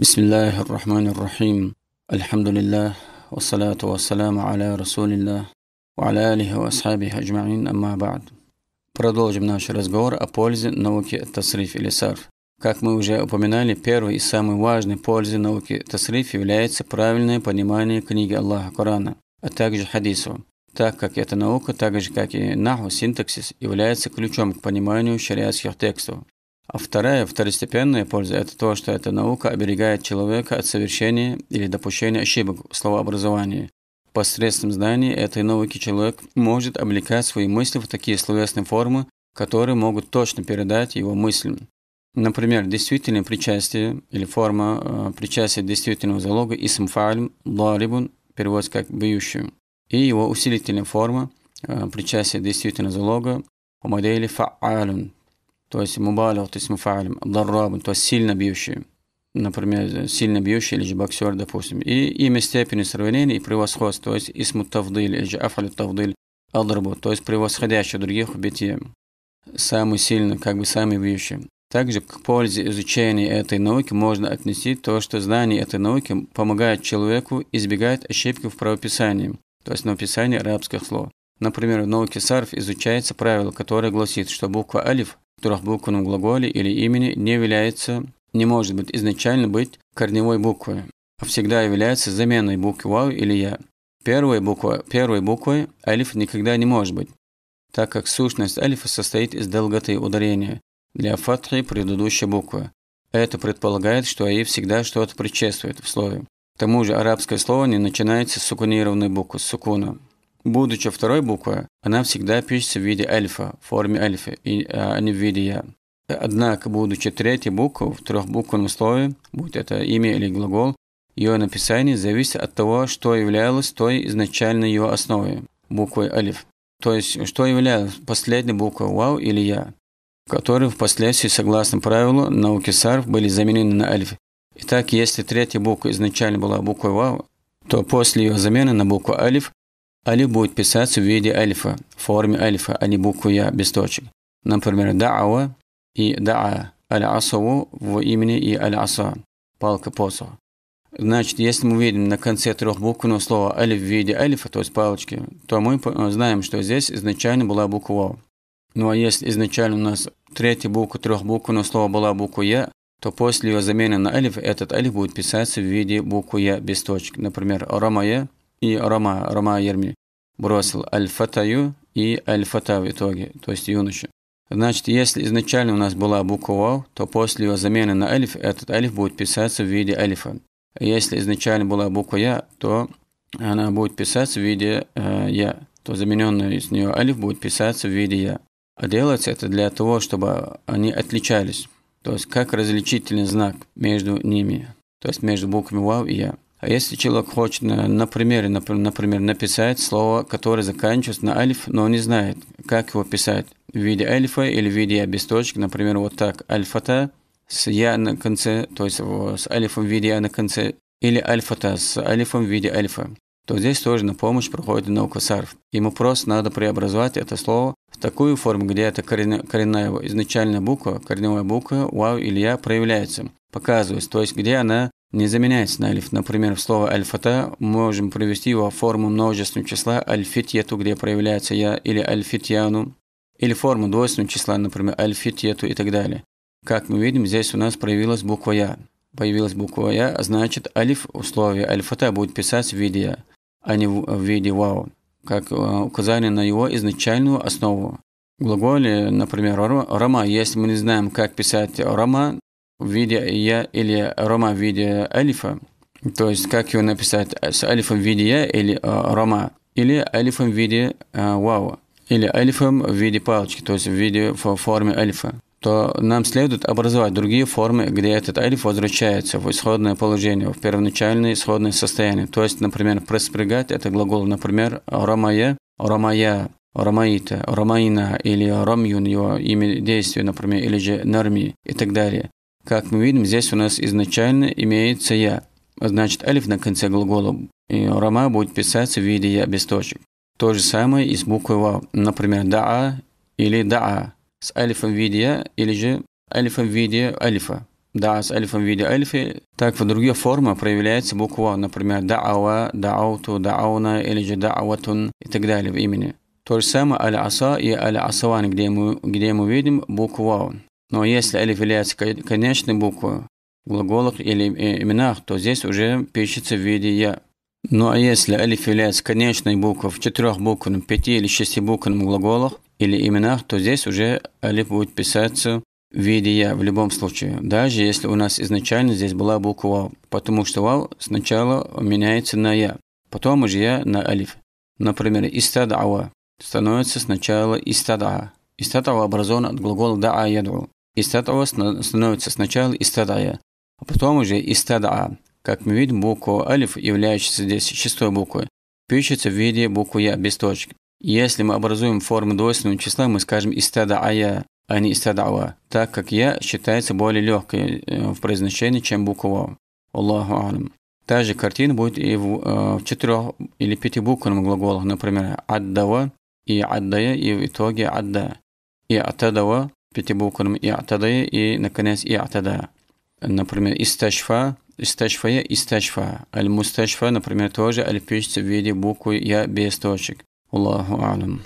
بسم الله الرحمن الرحيم الحمد لله والصلاة والسلام على رسول الله وعلى آله وأصحابه أجمعين أما بعد Продолжим наш разговор о пользе науки тасриф или сарф. Как мы уже упоминали, первой и самой важной пользой науки тасриф является правильное понимание книги Аллаха Корана, а также хадисов, так как эта наука, так же как и наху, синтаксис, является ключом к пониманию шариатских текстов. А вторая, второстепенная польза – это то, что эта наука оберегает человека от совершения или допущения ошибок в словообразовании. Посредством знания этой науки человек может облекать свои мысли в такие словесные формы, которые могут точно передать его мыслям. Например, действительное причастие или форма э, причастия действительного залога фа'ль ларибун переводится как бьющий, и его усилительная форма э, причастия действительного залога модели фа'алун, то есть мубалих, то есть муфа'алим, даррабун, то есть сильно бьющий например, сильно бьющий или же боксер, допустим. И имя степени сравнения и превосходства, то есть исму тавдиль или же афалю тавдиль то есть превосходящий других в. Самый сильный, как бы самый бьющий. Также к пользе изучения этой науки можно отнести то, что знание этой науки помогает человеку избегать ошибки в правописании, то есть написании арабских слов. Например, в науке сарф изучается правило, которое гласит, что буква алиф в трехбуквенном глаголе или имени не является не может быть изначально быть корневой буквой, а всегда является заменой буквы вау или я. Первой буквой, первой буквой алиф никогда не может быть, так как сущность алифа состоит из долготы ударения для фатхи предыдущей буквы. Это предполагает, что алиф всегда что-то предшествует в слове. К тому же арабское слово не начинается с сукунированной буквы, с сукуна. Будучи второй буквой, она всегда пишется в виде альфа, в форме альфа, а не в виде я. Однако, будучи третьей буквой в трехбуквенном слове, будь это имя или глагол, ее написание зависит от того, что являлось той изначальной ее основой, буквой алиф. То есть, что являлось последней буквой вау или я, которые впоследствии, согласно правилу науки сарф, были заменены на алиф. Итак, если третья буква изначально была буквой вау, то после ее замены на букву алиф, алиф будет писаться в виде алифа, в форме алифа, а не буквы я без точек. Например, да'ава и да'a аль-асаву в имени и аль-аса, палка посох. Значит, если мы видим на конце трехбуквенного слова алиф в виде алифа, то есть палочки, то мы знаем, что здесь изначально была буква Вау. Ну а если изначально у нас третья буква трехбуквенного слова была буква Я, то после ее замены на алиф этот алиф будет писаться в виде буквы Я без точек. Например, Рамая и Рама, Рама Ерми бросил аль-фатаю и аль-фата в итоге, то есть юноша. Значит, если изначально у нас была буква Вау, то после ее замены на алиф, этот алиф будет писаться в виде алифа. Если изначально была буква Я, то она будет писаться в виде э, Я. То замененный из нее алиф будет писаться в виде Я. А делается это для того, чтобы они отличались. То есть как различительный знак между ними. То есть между буквами Вау и Я. А если человек хочет на, примере, например, написать слово, которое заканчивается на алиф, но не знает, как его писать, в виде альфа или в виде без точек, например, вот так, альфата с я на конце, то есть с алифом в виде я на конце, или альфата с алифом в виде альфа, то здесь тоже на помощь проходит наука сарф. Ему просто надо преобразовать это слово в такую форму, где эта коренная, коренная изначальная буква, корневая буква, вау или я проявляется, показывается, то есть где она не заменяется на альф. Например, в слово альфата можем привести его в форму множественного числа альфитьету, где проявляется я, или альфитьяну, или форму двойственного числа, например, альфитьету и так далее. Как мы видим, здесь у нас проявилась буква Я. Появилась буква Я, а значит, алиф условие альфата будет писать в виде Я, а не в виде вау, как э, указание на его изначальную основу. В глаголе, например, рома, если мы не знаем, как писать рома, в виде я или рома в виде алифа, то есть как его написать? С алифом в виде я или э, рома, или алифом в виде э, вау, или алифом в виде палочки, то есть в виде в форме алифа, то нам следует образовать другие формы, где этот алиф возвращается в исходное положение, в первоначальное исходное состояние. То есть, например, проспрягать – это глагол, например, ромая, ромая, ромаита, ромаина или ромюн, его имя действия, например, или же нарми и так далее. Как мы видим, здесь у нас изначально имеется «я». Значит, алиф на конце глагола и рома будет писаться в виде «я» без точек. То же самое и с буквой «вау». Например, «да'a» или «да'a» с алифом в виде «я» или же алифом в виде алифа. да с алифом в виде алифа, так в других формах проявляется буква, например, да'ава, дa'ауту, дa'ауна или же дa'аватун и так далее в имени. То же самое аль-аса и аль-асаван, где мы, где мы видим букву Но если алиф является конечной буквой в глаголах или именах, то здесь уже пишется в виде я. Ну а если алиф является конечной буквой в четырех буквах, пяти или шести буквах глаголах или именах, то здесь уже алиф будет писаться в виде я в любом случае. Даже если у нас изначально здесь была буква вау, потому что вау сначала меняется на я, потом уже я на алиф. Например, истад'ава становится сначала истад'a. Истад'ава образован от глагола да'a яд'у. Истад'ава становится сначала истад'ая, а потом уже истад'a. Как мы видим, буква алиф, являющаяся здесь шестой буквой, пишется в виде буквы я без точки. Если мы образуем форму двойственного числа, мы скажем истад'ая, а не истад'ава, так как я считается более легкой э, в произношении, чем буква Аллаху алям. Та же картина будет и в, э, в четырех или пятибуквенном глаголах, например, аддава и аддая, и в итоге адда. И атадава, пятибуквенном и атадая, и, наконец, и атада. Например, исташфа, исташфая, исташфа. Аль-мусташфа, например, тоже аль пишется в виде буквы я без точек. Аллаху алям.